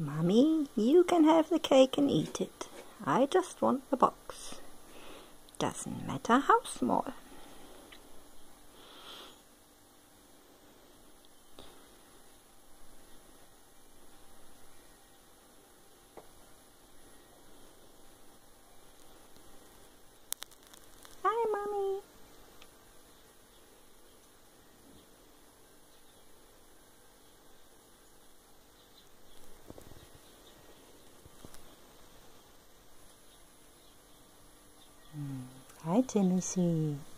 Mummy, you can have the cake and eat it. I just want the box. Doesn't matter how small. Hi, Mummy. Hi, Timothy.